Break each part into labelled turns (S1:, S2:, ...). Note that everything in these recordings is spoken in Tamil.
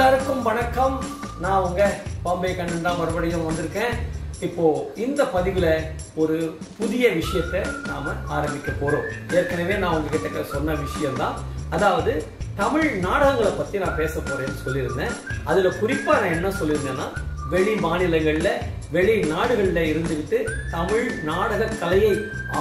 S1: எல்லாருக்கும் வணக்கம். நான் உங்க பாம்பே கண்ணன் தான் மறுபடியும் வந்திருக்கேன். இப்போ இந்த பதிவில் ஒரு புதிய விஷயத்தை நாம ஆரம்பிக்க போறோம். ஏற்கனவே நான் உங்ககிட்ட சொன்ன விஷயம்தான். அதாவது தமிழ் நாடகங்களை பத்தி நான் பேச போறேன்னு சொல்லியிருந்தேன். அதுல குறிப்பா நான் என்ன சொல்லியிருந்தேன்னா வெளி மாநிலங்களில் வெளி நாடுகளில் இருந்துக்கிட்டு தமிழ் நாடக கலையை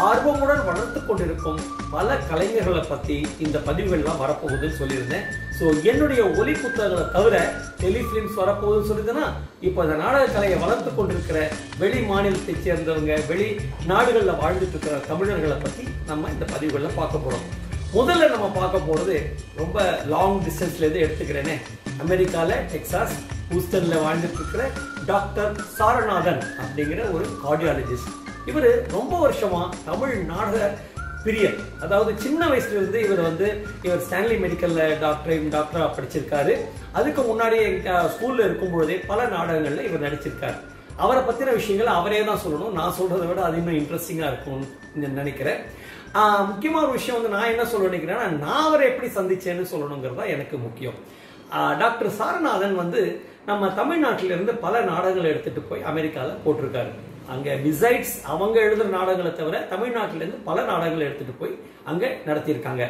S1: ஆர்வமுடன் வளர்த்து கொண்டிருக்கும் பல கலைஞர்களை பத்தி இந்த பதிவுகள்லாம் வரப்போகுதுன்னு சொல்லியிருந்தேன். ஸோ என்னுடைய ஒலி புத்தகங்களை தவிர டெலிஃபிலிம்ஸ் வரப்போகுதுன்னு சொல்லியிருந்தேன்னா இப்போ அந்த நாடக கலையை வளர்த்து கொண்டிருக்கிற வெளி மாநிலத்தை சேர்ந்தவங்க வெளி நாடுகளில் வாழ்ந்துட்டு இருக்கிற தமிழர்களை பற்றி நம்ம இந்த பதிவுகளில் பார்க்க போகிறோம் முதல்ல நம்ம பார்க்க போகிறது ரொம்ப லாங் டிஸ்டன்ஸ்லேருந்து எடுத்துக்கிறேனே. அமெரிக்காவில் டெக்ஸாஸ் ஹூஸ்டனில் வாழ்ந்துட்டு இருக்கிற டாக்டர் சாரநாதன் அப்படிங்கிற ஒரு கார்டியாலஜிஸ்ட் இவர் ரொம்ப வருஷமாக தமிழ் நாடக பிரியர். அதாவது சின்ன வயசுல இருந்து இவர் வந்து இவர் ஸ்டான்லி மெடிக்கல்ல டாக்டரையும் டாக்டரா படிச்சிருக்காரு. அதுக்கு முன்னாடி ஸ்கூல்ல இருக்கும் பொழுதே பல நாடகங்கள்ல இவர் நடிச்சிருக்காரு. அவரை பத்தின விஷயங்களை அவரே தான் சொல்லணும். நான் சொல்றதை விட அது இன்னும் இன்ட்ரெஸ்டிங்கா இருக்கும்னு நினைக்கிறேன். முக்கியமான ஒரு விஷயம் வந்து நான் என்ன சொல்ல நினைக்கிறேன்னா நான் அவரை எப்படி சந்திச்சேன்னு சொல்லணுங்கிறது தான் எனக்கு முக்கியம். டாக்டர் சாரநாதன் வந்து நம்ம தமிழ்நாட்டிலிருந்து பல நாடகங்களை எடுத்துட்டு போய் அமெரிக்காவில் போட்டிருக்காரு. அங்கே பிசைட்ஸ் அவங்க எழுதுகிற நாடகங்களை தவிர தமிழ்நாட்டிலேருந்து பல நாடகங்களை எடுத்துட்டு போய் அங்கே நடத்தியிருக்காங்க.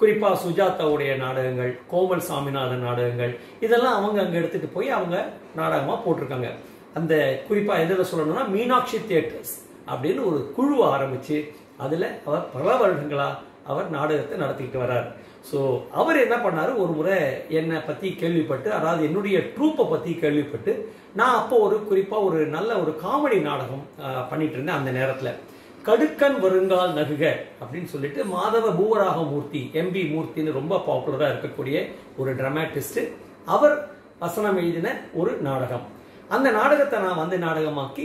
S1: குறிப்பாக சுஜாதாவுடைய நாடகங்கள் கோமல் சாமிநாதன் நாடகங்கள் இதெல்லாம் அவங்க அங்கே எடுத்துட்டு போய் அவங்க நாடகமாக போட்டிருக்காங்க. அந்த குறிப்பாக எதில் சொல்லணும்னா மீனாட்சி தியேட்டர்ஸ் அப்படின்னு ஒரு குழு ஆரம்பித்து அதில் அவர் பல வருடங்களாக அவர் நாடகத்தை நடத்திக்கிட்டு வர்றார். ஸோ அவர் என்ன பண்ணார்? ஒரு முறை என்னை பற்றி கேள்விப்பட்டு அதாவது என்னுடைய ட்ரூப்பை பற்றி கேள்விப்பட்டு நான் அப்போ ஒரு குறிப்பாக ஒரு நல்ல ஒரு காமெடி நாடகம் பண்ணிட்டு இருந்தேன் அந்த நேரத்தில். கடுக்கன் வருங்கால் நகுக அப்படின்னு சொல்லிட்டு மாதவ பூவராக மூர்த்தி எம்பி மூர்த்தின்னு ரொம்ப பாப்புலராக இருக்கக்கூடிய ஒரு டிராமாட்டிஸ்ட் அவர் வசனம் எழுதின ஒரு நாடகம். அந்த நாடகத்தை நான் வந்து நாடகமாக்கி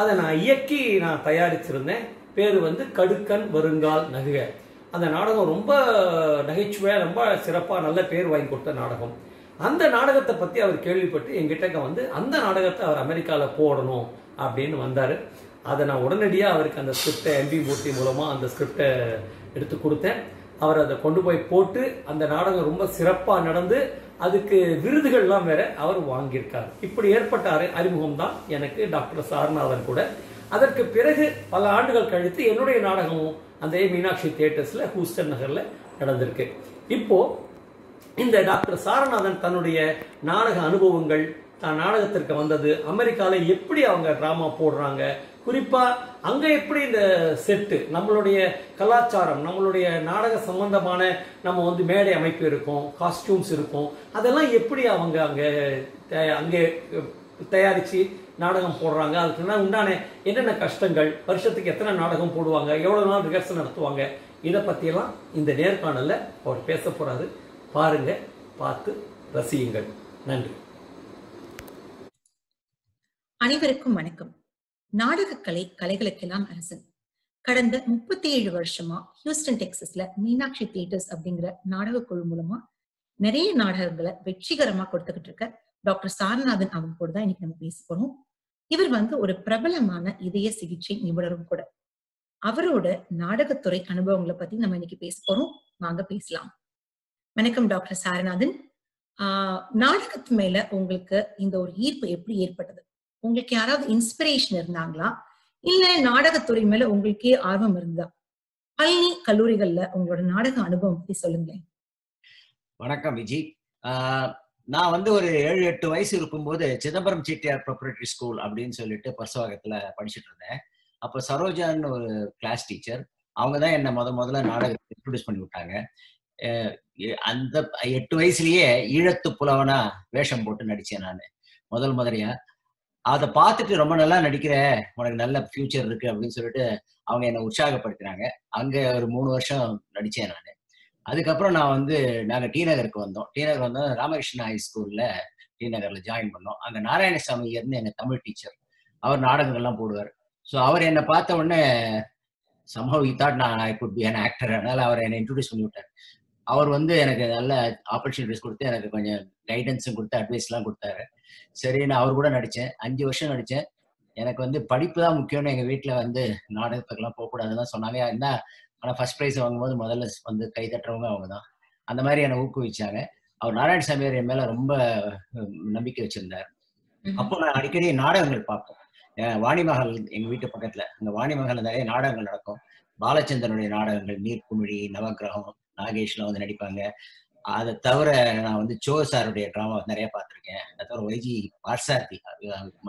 S1: அதை நான் இயக்கி நான் தயாரிச்சிருந்தேன். பேர் வந்து கடுக்கன் வருங்கால் நகுக. அந்த நாடகம் ரொம்ப நகைச்சுவையாக ரொம்ப சிறப்பாக நல்ல பேர் வாங்கி கொடுத்த நாடகம். அந்த நாடகத்தை பற்றி அவர் கேள்விப்பட்டு எங்கிட்டக்க வந்து அந்த நாடகத்தை அவர் அமெரிக்காவில் போடணும் அப்படின்னு வந்தார். அதை நான் உடனடியாக அவருக்கு அந்த ஸ்கிரிப்டை எம்பி மூர்த்தி மூலமாக அந்த ஸ்கிரிப்டை எடுத்து கொடுத்தேன். அவர் அதை கொண்டு போய் போட்டு அந்த நாடகம் ரொம்ப சிறப்பாக நடந்து அதுக்கு விருதுகள்லாம் வேற அவர் வாங்கியிருக்கார். இப்படி ஏற்பட்ட அறி- அறிமுகம் தான் எனக்கு டாக்டர் சாரநாதன் கூட. அதற்கு பிறகு பல ஆண்டுகள் கழித்து என்னுடைய நாடகமும் அந்த மீனாட்சி தியேட்டர்ஸில் ஹூஸ்டன் நகரில் நடந்திருக்கு. இப்போது இந்த டாக்டர் சாரநாதன் தன்னுடைய நாடக அனுபவங்கள் தான் நாடகத்திற்கு வந்தது அமெரிக்காவில் எப்படி அவங்க ட்ராமா போடுறாங்க குறிப்பாக அங்கே எப்படி இந்த செட்டு நம்மளுடைய கலாச்சாரம் நம்மளுடைய நாடக சம்பந்தமான நம்ம வந்து மேடை அமைப்பு இருக்கும் காஸ்டியூம்ஸ் இருக்கும் அதெல்லாம் எப்படி அவங்க அங்கே அங்கே தயாரித்து நாடகம் போடுறாங்க. அதுக்கு உண்டான என்னென்ன கஷ்டங்கள் வருஷத்துக்கு எத்தனை நாடகம் போடுவாங்க எவ்வளவு நாள் ரிஹர்சல் நடத்துவாங்க இதை பற்றியெல்லாம் இந்த நேர்காணலில் அவர் பேச போறாரு. பாருங்க பார்த்து ரசியுங்கள். நன்றி.
S2: அனைவருக்கும் வணக்கம். நாடகக்கலை கலைகளுக்கெல்லாம் அரசன். கடந்த முப்பத்தி ஏழு வருஷமா ஹியூஸ்டன் டெக்சஸ்ல மீனாட்சி தியேட்டர்ஸ் அப்படிங்கிற நாடக குழு மூலமா நிறைய நாடகங்களை வெற்றிகரமா கொடுத்துக்கிட்டு இருக்க டாக்டர் சாரநாதன் அவங்க கூட தான் இன்னைக்கு நம்ம பேச போறோம். இவர் வந்து ஒரு பிரபலமான இதய சிகிச்சை நிபுணரும் கூட. அவரோட நாடகத்துறை அனுபவங்களை பத்தி நம்ம இன்னைக்கு பேச போறோம். வாங்க பேசலாம். வணக்கம் டாக்டர் சாரநாதன். ஆஹ் நாடகத்து மேல உங்களுக்கு இந்த ஒரு ஈர்ப்பு எப்படி ஏற்பட்டது? உங்களுக்கு யாராவது இன்ஸ்பிரேஷன் இருந்தாங்களா? இல்ல நாடகத்துறை மேல உங்களுக்கே ஆர்வம் இருந்தா? பள்ளி கல்லூரிகள்ல உங்களோட நாடக அனுபவம் பத்தி சொல்லுங்களேன்.
S3: வணக்கம் விஜய் ஆஹ் நான் வந்து ஒரு ஏழு எட்டு வயசு இருக்கும்போது சிதம்பரம் செட்டியார் ப்ரொப்ரேட்டரி ஸ்கூல் அப்படின்னு சொல்லிட்டு பர்சவாகத்துல படிச்சுட்டு இருந்தேன். அப்போ சரோஜான்னு ஒரு கிளாஸ் டீச்சர் அவங்க தான் என்னை முத முதல்ல நாடகத்தை இன்ட்ரடியூஸ் பண்ணி விட்டாங்க. அஹ் அந்த எட்டு வயசுலயே ஈழத்து புலவனா வேஷம் போட்டு நடிச்சேன் நான் முதல் முதலையா. அதை பார்த்துட்டு ரொம்ப நல்லா நடிக்கிற உனக்கு நல்ல ஃபியூச்சர் இருக்கு அப்படின்னு சொல்லிட்டு அவங்க என்னை உற்சாகப்படுத்தினாங்க. அங்க ஒரு மூணு வருஷம் நடிச்சேன் நான். அதுக்கப்புறம் நான் வந்து நாங்க டி நகருக்கு வந்தோம். டி நகர் வந்தோம். ராமகிருஷ்ணா ஹை ஸ்கூல்ல டி நகர்ல ஜாயின் பண்ணோம். அங்க நாராயணசாமி இருந்து எங்க தமிழ் டீச்சர் அவர் நாடகங்கள்லாம் போடுவார். ஸோ அவர் என்னை பார்த்த உடனே சம்பவ் தாட் நான் I good be an actor அதனால அவர் என்னை இன்ட்ரடியூஸ் பண்ணி விட்டார். அவர் வந்து எனக்கு நல்ல ஆப்பர்ச்சுனிட்டிஸ் கொடுத்து எனக்கு கொஞ்சம் கைடன்ஸும் கொடுத்து அட்வைஸ்லாம் கொடுத்தாரு. சரி நான் அவர் கூட நடித்தேன். அஞ்சு வருஷம் நடித்தேன். எனக்கு வந்து படிப்பு தான் முக்கியம்னு எங்கள் வீட்டில் வந்து நாடகத்துக்கெல்லாம் போகக்கூடாதுலாம் தான் சொன்னாங்க. என்ன ஆனால் ஃபர்ஸ்ட் ப்ரைஸ் வாங்கும்போது முதல்ல வந்து கை தட்டுறவங்க அவங்க தான் அந்த மாதிரி என்னை ஊக்குவிச்சாங்க. அவர் நாராயணசாமி என் மேல ரொம்ப நம்பிக்கை வச்சிருந்தார். அப்போ நான் அடிக்கடி நாடகங்கள் பார்ப்போம் வாணிமகள் எங்க வீட்டு பக்கத்துல அங்க வாணிமகல்ல நிறைய நாடகங்கள் நடக்கும். பாலச்சந்திரனுடைய நாடகங்கள் நீர்க்குமிழி நவக்கிரகம் நாகேஷ்லாம் வந்து நடிப்பாங்க. அதை தவிர நான் வந்து சோ சாருடைய டிராமா நிறைய பார்த்திருக்கேன். அதை தவிர வைஜி பார்சார்த்தி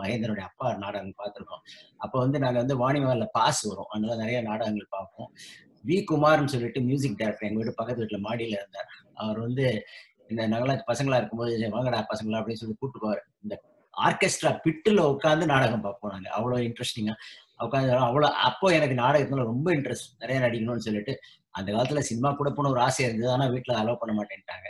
S3: மகேந்திரனுடைய அப்பா நாடகம் பார்த்திருக்கோம். அப்போ வந்து நாங்க வந்து வாணிமகல்ல பாஸ் வரும். அதனால நிறைய நாடகங்கள் பார்ப்போம். வி. குமார்னு சொல்லிட்டு மியூசிக் டைரக்டர் எங்க வீட்டு பக்கத்து வீட்டுல மாடியில இருந்தார். அவர் வந்து இந்த நாங்களாம் பசங்களா இருக்கும்போது "சரி, வாங்கடா பசங்களா அப்படின்னு சொல்லி கூப்பிட்டு போவார் இந்த ஆர்கெஸ்ட்ரா பிட்டுல உட்காந்து நாடகம் பார்ப்போம் நாங்க. அவ்வளவு இன்ட்ரெஸ்டிங்கா உட்காந்து அவ்வளவு அப்போ எனக்கு நாடகத்துல ரொம்ப இன்ட்ரெஸ்ட் நிறைய நடிக்கணும்னு சொல்லிட்டு அந்த காலத்துல சினிமா கூட போன ஒரு ஆசை இருந்தது. ஆனா வீட்டுல அலோவ் பண்ண மாட்டேன்ட்டாங்க.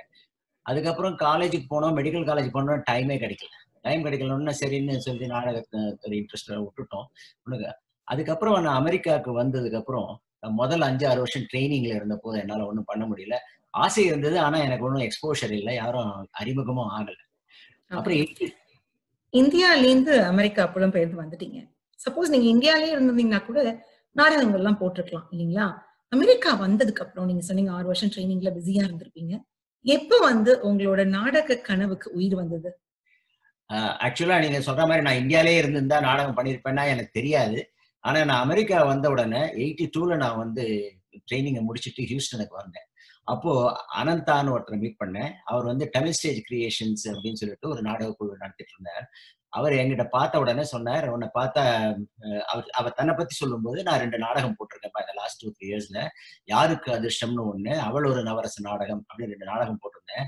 S3: அதுக்கப்புறம் காலேஜுக்கு போனோம். மெடிக்கல் காலேஜ் போனோம் டைமே கிடைக்கல. டைம் கிடைக்கலன்னா சரின்னு சொல்லி நாடகத்தை ஒரு இன்ட்ரெஸ்ட் விட்டுட்டோம். உனக்கு அதுக்கப்புறம் நான் அமெரிக்காவுக்கு வந்ததுக்கு அப்புறம் முதல் அஞ்சு ஆறு வருஷம் ட்ரைனிங்ல இருந்த போது என்னால ஒன்றும் பண்ண முடியல. ஆசை இருந்தது ஆனா எனக்கு ஒன்றும் எக்ஸ்போஷர் இல்லை. யாரும் அறிமுகமும் ஆகல. அப்புறம் 80
S2: இந்தியால இருந்து அமெரிக்கா புலம்பெயர்ந்து வந்துட்டீங்க. சப்போஸ் நீங்க இந்தியாலயே இருந்திருந்தீங்கன்னா கூட நாடகங்கள் எல்லாம் போட்டிருக்கலாம் இல்லைங்களா? அமெரிக்கா வந்ததுக்கு அப்புறம் நீங்க சொன்னீங்க ஆறு வருஷம் ட்ரைனிங்ல பிஸியா இருந்திருப்பீங்க. எப்ப வந்து உங்களோட நாடக கனவுக்கு உயிர் வந்தது?
S3: ஆக்சுவலா நீங்க சொல்ற மாதிரி நான் இந்தியாலே இருந்திருந்தா நாடகம் பண்ணிருப்பேன்னா எனக்கு தெரியாது. ஆனா நான் அமெரிக்கா வந்த உடனே எயிட்டி டூல நான் வந்து ட்ரைனிங்கை முடிச்சுட்டு ஹியூஸ்டனுக்கு வந்தேன். அப்போ அனந்தான்னு ஒருத்தரை மீட் பண்ணேன். அவர் வந்து தமிழ் ஸ்டேஜ் கிரியேஷன்ஸ் அப்படின்னு சொல்லிட்டு ஒரு நாடக குழு நடத்திட்டு இருந்தார் அவர் என்கிட்ட பார்த்த உடனே சொன்னார் உன்னை பார்த்தா அவர் அவர் தன்னை பத்தி சொல்லும்போது நான் ரெண்டு நாடகம் போட்டிருக்கேன் இந்த லாஸ்ட் டூ த்ரீ இயர்ஸ்ல யாருக்கு அதிர்ஷ்டம்னு ஒண்ணு அவள் ஒரு நவரச நாடகம் அப்படின்னு ரெண்டு நாடகம் போட்டிருந்தேன்.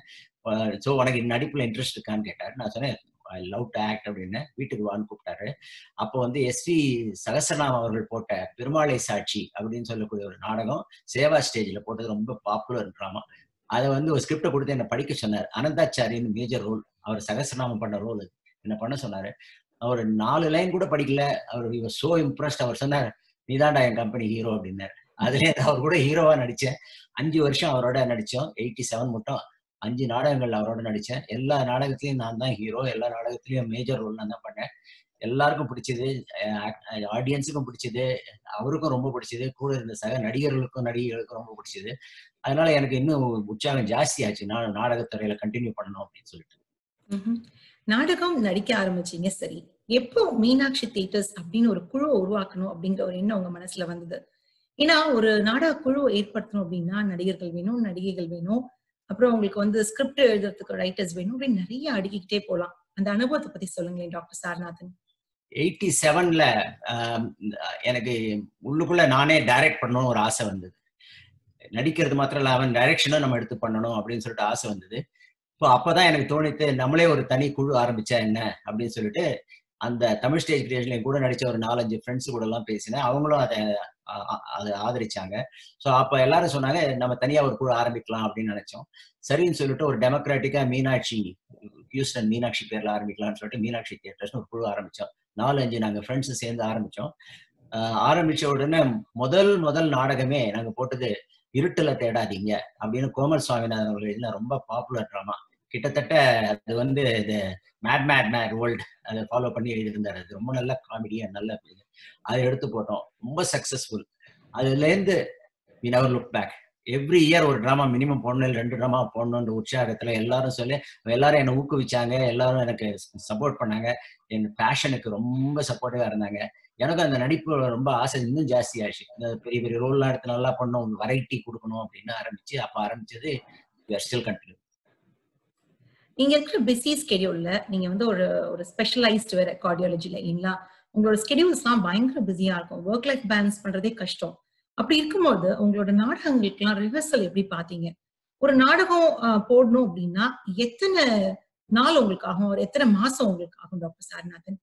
S3: ஸோ உனக்கு இந்த நடிப்புல இன்ட்ரெஸ்ட் இருக்கான்னு கேட்டார். நான் சொன்னேன் ஐ லவ் டு ஆக்ட் அப்படின்னு வீட்டுக்கு வான்னு கூப்பிட்டாரு. அப்போ வந்து எஸ்வி சகசரநாமம் அவர்கள் போட்ட பெருமாளை சாட்சி அப்படின்னு சொல்லக்கூடிய ஒரு நாடகம் சேவா ஸ்டேஜ்ல போட்டது ரொம்ப பாப்புலர் ட்ராமா அதை வந்து ஒரு ஸ்கிரிப்டை கொடுத்து என்னை படிக்க சொன்னார். அனந்தாச்சாரின்னு மேஜர் ரோல் அவர் சகசரநாமம் பண்ண ரோல் என்ன பண்ண சொன்னாரு. அவர் நாலு லைன் கூட படிக்கல. அவர் இவர் சோ இம்ப்ரெஸ்ட் அவர் சொன்னார் நீதான்டா என் கம்பெனி ஹீரோ அப்படின்னாரு. அதுலேயே அவர் கூட ஹீரோவா நடிச்சேன். அஞ்சு வருஷம் அவரோட நடிச்சோம். எயிட்டி செவன் மட்டும். அஞ்சு நாடகங்கள் அவரோட நடிச்சேன். எல்லா நாடகத்திலையும் நான் தான் ஹீரோ எல்லா நாடகத்திலையும் மேஜர் ரோல் நான் தான் பண்ணேன். எல்லாருக்கும் பிடிச்சது ஆடியன்ஸுக்கும் பிடிச்சது அவருக்கும் ரொம்ப பிடிச்சது கூட இருந்த சக நடிகர்களுக்கும் நடிகைகளுக்கும் ரொம்ப பிடிச்சது. அதனால எனக்கு இன்னும் உற்சாகம் ஜாஸ்தி ஆச்சு நான் நாடகத்துறையில கண்டினியூ பண்ணணும் அப்படின்னு சொல்லிட்டு.
S2: நாடகம் நடிக்க ஆரம்பிச்சீங்க. சரி. எப்போ மீனாட்சி தியேட்டர்ஸ் அப்படின்னு ஒரு குழுவை உருவாக்கணும் அப்படிங்கிற ஒரு எண்ணம் உங்க மனசுல வந்தது? ஏன்னா ஒரு நாடக குழுவை ஏற்படுத்தணும் அப்படின்னா நடிகர்கள் வேணும் நடிகைகள் வேணும். அப்புறம் உங்களுக்கு வந்து ஸ்கிரிப்ட் எழுதுறதுக்கு ரைட்டர்ஸ் வேணும் அப்படின்னு நிறைய அடுக்கிக்கிட்டே போலாம். அந்த அனுபவத்தை பத்தி சொல்லுங்களேன் டாக்டர் சாரநாதன்.
S3: எயிட்டி செவன்ல எனக்கு உள்ளுக்குள்ள நானே டைரக்ட் பண்ணணும்னு ஒரு ஆசை வந்தது. நடிக்கிறது மாத்திரம் இல்ல அவன் டைரக்ஷனும் நம்ம எடுத்து பண்ணணும் அப்படின்னு சொல்லிட்டு ஆசை வந்தது. இப்போ அப்பதான் எனக்கு தோணித்து நம்மளே ஒரு தனி குழு ஆரம்பிச்சா என்ன அப்படின்னு சொல்லிட்டு அந்த தமிழ் ஸ்டேஜ் கிரியேஷன்ல கூட நடிச்ச ஒரு நாலஞ்சு ஃப்ரெண்ட்ஸ் கூட எல்லாம் பேசினேன். அவங்களும் அதை அது ஆதரிச்சாங்க. ஸோ அப்போ எல்லாரும் சொன்னாங்க நம்ம தனியா ஒரு குழு ஆரம்பிக்கலாம் அப்படின்னு நினைச்சோம். சரின்னு சொல்லிட்டு ஒரு டெமோக்ராட்டிக்கா மீனாட்சி ஹியூஸ்டன் மீனாட்சி பேர்ல ஆரம்பிக்கலாம்னு சொல்லிட்டு மீனாட்சி தியேட்டர்ஸ்னு ஒரு குழு ஆரம்பிச்சோம். நாலு அஞ்சு நாங்கள் ஃப்ரெண்ட்ஸ் சேர்ந்து ஆரம்பிச்சோம். ஆஹ் ஆரம்பிச்ச உடனே முதல் முதல் நாடகமே நாங்க போட்டது இருட்டுல தேடாதீங்க அப்படின்னு கோமல் சுவாமிநாதன் அவர்கள் எழுதின ரொம்ப பாப்புலர் ட்ராமா கிட்டத்தட்ட அது வந்து இது மேட் மேட் மேட் வேர்ல்டு அதை ஃபாலோ பண்ணி எழுதியிருந்தார். அது ரொம்ப நல்ல காமெடியா நல்ல அதை எடுத்து போட்டோம். ரொம்ப சக்சஸ்ஃபுல் அதுல இருந்து never look back every year ஒரு ட்ராமா மினிமம் போடணும் ரெண்டு ட்ராமா போடணுன்ற உற்சாகத்துல எல்லாரும் சொல்லி எல்லாரும் என்னை ஊக்குவிச்சாங்க எல்லாரும் எனக்கு சப்போர்ட் பண்ணாங்க. என் பேஷனுக்கு ரொம்ப சப்போர்ட்டிவா இருந்தாங்க. எனக்கும் அந்த நடிப்பு ரொம்ப ஆசை இன்னும் ஜாஸ்தி ஆச்சு. இந்த பெரிய பெரிய ரோல்லாம் எடுத்து நல்லா பண்ணணும் வெரைட்டி கொடுக்கணும் அப்படின்னு ஆரம்பிச்சு அப்ப ஆரம்பிச்சது ஸ்டில் கண்டினியூ
S2: நீங்க இருக்கிற பிஸி ஸ்கெடியூல்ல நீங்க வந்து ஒரு ஒரு ஸ்பெஷலைஸ்டு வேற கார்டியாலஜில இல்லைங்களா? உங்களோட ஸ்கெடியூல்ஸ் எல்லாம் பயங்கர பிஸியா இருக்கும். ஒர்க் லைஃப் பேலன்ஸ் பண்றதே கஷ்டம். அப்படி இருக்கும்போது உங்களோட நாடகங்களுக்கெல்லாம் ரிஹர்சல் எப்படி பாத்தீங்க ஒரு நாடகம் போடணும் அப்படின்னா எத்தனை நாள் உங்களுக்கு ஆகும்? ஒரு எத்தனை மாசம் உங்களுக்கு ஆகும் டாக்டர் சாரநாதன்?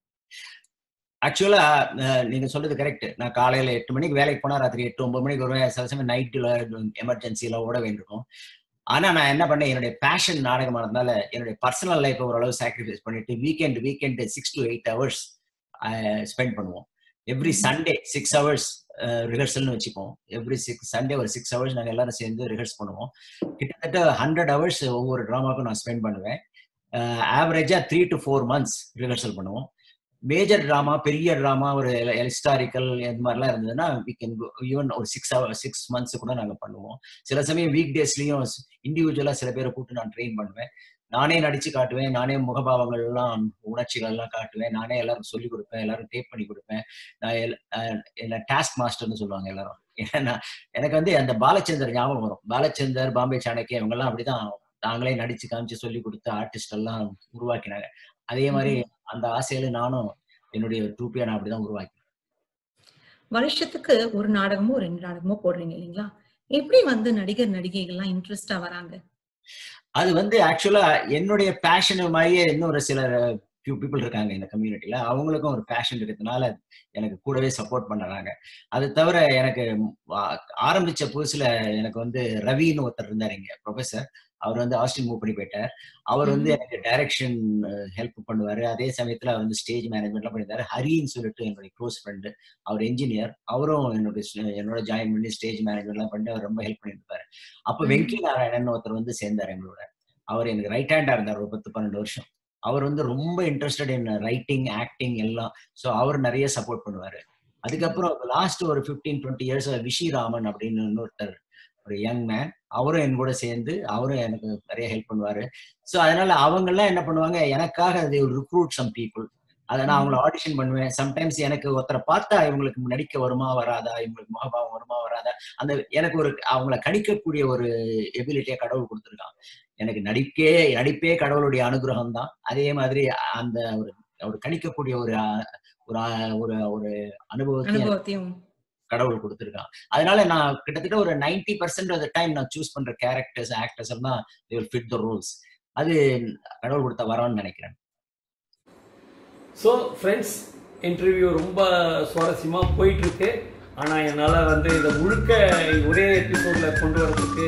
S3: ஆக்சுவலா நீங்க சொல்றது கரெக்ட் நான் காலையில எட்டு மணிக்கு வேலைக்கு போனா ராத்திரி எட்டு ஒன்பது மணிக்கு வருவேன். சில சமயம் நைட்டுல எமர்ஜென்சில ஓட வேண்டியிருக்கும். ஆனா நான் என்ன பண்ணேன்? என்னுடைய பேஷன் நாடகமானதுனால என்னுடைய பர்சனல் லைஃப் ஓரளவு சாக்ரிஃபைஸ் பண்ணிட்டு weekend weekend six to eight hours spend பண்ணுவோம். எவ்ரி சண்டே சிக்ஸ் ஹவர்ஸ் ரிஹர்சல்னு வச்சுப்போம். எவ்ரி சிக்ஸ் சண்டே ஒரு சிக்ஸ் ஹவர்ஸ் நாங்கள் எல்லாரும் சேர்ந்து ரிஹர்ஸ் பண்ணுவோம். கிட்டத்தட்ட ஹண்ட்ரட் ஹவர்ஸ் ஒவ்வொரு ட்ராமாவுக்கும் நான் ஸ்பெண்ட் பண்ணுவேன். ஆவரேஜா three to four months rehearsal பண்ணுவோம். மேஜர் ட்ராமா பெரிய ட்ராமா ஒரு ஹிஸ்டாரிக்கல் இந்த மாதிரிலாம் இருந்ததுன்னா வி கேன் ஈவன் ஒரு சிக்ஸ் ஹவர் சிக்ஸ் மந்த்ஸ் கூட நாங்கள் பண்ணுவோம். சில சமயம் வீக் டேஸ்லயும் இண்டிவிஜுவலா சில பேரை கூப்பிட்டு நான் ட்ரெயின் பண்ணுவேன். நானே நடிச்சு காட்டுவேன் நானே முகபாவங்கள் எல்லாம் உணர்ச்சிகள் எல்லாம் காட்டுவேன் நானே எல்லாரும் சொல்லி கொடுப்பேன் எல்லாரும் டேப் பண்ணி கொடுப்பேன். நான் என்ன டாஸ்க் மாஸ்டர்னு சொல்லுவாங்க எல்லாரும். ஏன்னா எனக்கு வந்து அந்த பாலச்சந்தர் ஞாபகம் வரும். பாலச்சந்தர் பாம்பே சாணக்கிய இவங்க எல்லாம் அப்படிதான். நாங்களே நடிச்சு காமிச்சு சொல்லி கொடுத்து ஆர்டிஸ்ட் எல்லாம் உருவாக்கினாங்க. அதே மாதிரி அந்த ஆசையில நானும் என்னுடைய ட்ரூப்பியா நான் அப்படிதான் உருவாக்கினேன்.
S2: வருஷத்துக்கு ஒரு நாடகமோ ரெண்டு நாடகமோ போடுறீங்க இல்லைங்களா? எப்படி வந்து நடிகர் நடிகைகள்லாம் இன்ட்ரெஸ்டா வராங்க?
S3: அது வந்து ஆக்சுவலா என்னுடைய பேஷன் மாதிரியே இன்னொரு சில ஃபியூ பீப்புள் இருக்காங்க இந்த கம்யூனிட்டியில அவங்களுக்கும் ஒரு பேஷன் இருக்கிறதுனால எனக்கு கூடவே சப்போர்ட் பண்றாங்க. அது தவிர எனக்கு ஆரம்பிச்ச புதுசுல எனக்கு வந்து ரவின்னு ஒருத்தர் இருந்தார் இங்க ப்ரொஃபஸர் அவர் வந்து ஆஸ்டின் மூவ் பண்ணி போயிட்டார். அவர் வந்து. எனக்கு டைரக்ஷன் ஹெல்ப் பண்ணுவாரு. அதே சமயத்துல அவர் வந்து ஸ்டேஜ் மேனேஜ்மெண்ட்லாம் பண்ணியிருந்தாரு. ஹரின்னு சொல்லிட்டு என்னுடைய க்ளோஸ் ஃப்ரெண்டு அவர் என்ஜினியர் அவரும் என்னுடைய என்னோட ஜாயின் பண்ணி ஸ்டேஜ் மேனேஜ்மெண்ட்லாம் பண்ணி அவர் ரொம்ப ஹெல்ப் பண்ணியிருப்பாரு. அப்ப. வெங்கி நாராயணன் ஒருத்தர் வந்து சேர்ந்தார் எங்களோட. அவர் எனக்கு ரைட் ஹேண்டா இருந்தார் ஒரு பத்து பன்னெண்டு வருஷம். அவர் வந்து ரொம்ப இன்ட்ரெஸ்டட் இன் ரைட்டிங் ஆக்டிங் எல்லாம். ஸோ அவர் நிறைய சப்போர்ட் பண்ணுவாரு. அதுக்கப்புறம் லாஸ்ட் ஒரு fifteen twenty years Vishy Raman அப்படின்னு இன்னொருத்தர் ஒரு யங் மேன் அவரும் என் கூட சேர்ந்து அவரும் எனக்கு நிறைய ஹெல்ப் பண்ணுவாரு. ஸோ அதனால அவங்க எல்லாம் என்ன பண்ணுவாங்க எனக்காக அது ரிக்ரூட் சம் பீப்புள் அதை நான் அவங்கள ஆடிஷன் பண்ணுவேன். சம்டைம்ஸ் எனக்கு ஒருத்தரை பார்த்தா இவங்களுக்கு நடிக்க வருமா வராதா? இவங்களுக்கு முகபாவம் வருமா வராதா? அந்த எனக்கு ஒரு அவங்கள கணிக்கக்கூடிய ஒரு எபிலிட்டியை கடவுள் கொடுத்துருக்கான். எனக்கு நடிக்கே நடிப்பே கடவுளுடைய அனுகிரகம் தான். அதே மாதிரி அந்த ஒரு ஒரு கணிக்கக்கூடிய ஒரு ஒரு ஒரு அனுபவத்தையும். கடவுள் கொடுத்துருக்கான். அதனால நான் கிட்டத்தட்ட ஒரு 90% பர்சன்ட் ஆஃப் டைம் நான் சூஸ் பண்ற கேரக்டர்ஸ் ஆக்டர்ஸ் எல்லாம் ஃபிட் த ரூல்ஸ் அது கடவுள் கொடுத்த வரோன்னு நினைக்கிறேன்.
S1: ஸோ ஃப்ரெண்ட்ஸ் இன்டர்வியூ ரொம்ப சுவாரஸ்யமாக போயிட்டு இருக்கு ஆனால் என்னால் வந்து இதை முழுக்க ஒரே எபிசோடில் கொண்டு வரதுக்கு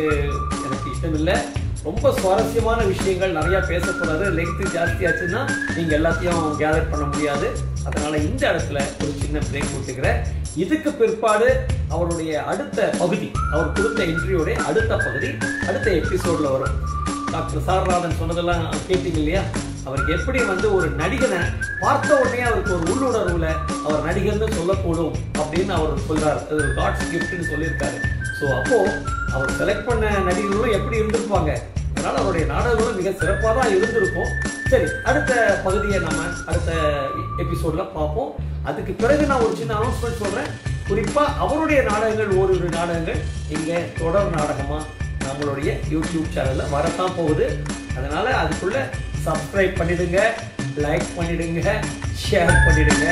S1: எனக்கு இஷ்டம் இல்லை ரொம்ப சுவாரஸ்யமான விஷயங்கள் நிறையா பேசக்கூடாது லெங்க்த்து ஜாஸ்தியாச்சுன்னா நீங்கள் எல்லாத்தையும் கேதர் பண்ண முடியாது. அதனால் இந்த இடத்துல ஒரு சின்ன பிரேக் கொடுத்துக்கிறேன். இதுக்கு பிற்பாடு அவருடைய அடுத்த பகுதி அவர் கொடுத்த இன்டர்வியூடைய அடுத்த பகுதி அடுத்த எபிசோடில் வரும். டாக்டர் சாரநாதன் சொன்னதெல்லாம் கேட்டீங்க இல்லையா? அவருக்கு எப்படி வந்து ஒரு நடிகனை பார்த்த உடனே அவருக்கு ஒரு உள்ளுணர்வுல அவர் நடிகர்னு சொல்லக்கூடும் அப்படின்னு அவர் சொல்றாரு. அது ஒரு காட்ஸ் கிஃப்ட்னு சொல்லியிருக்காரு. ஸோ அப்போ அவர் செலக்ட் பண்ண நடிகர்களும் எப்படி இருந்திருப்பாங்க? அதனால அவருடைய நாடகங்களும் மிக சிறப்பாக தான் இருந்திருக்கும். சரி அடுத்த பகுதியை நம்ம அடுத்த எபிசோடில் பார்ப்போம். அதுக்கு பிறகு நான் ஒரு சின்ன அனௌன்ஸ்மெண்ட் சொல்கிறேன் குறிப்பாக அவருடைய நாடகங்கள் ஓரிரு நாடகங்கள் இங்கே தொடர் நாடகமாக நம்மளுடைய யூடியூப் சேனலில் வரத்தான் போகுது. அதனால் அதுக்குள்ளே சப்ஸ்கிரைப் பண்ணிடுங்க லைக் பண்ணிடுங்க ஷேர் பண்ணிடுங்க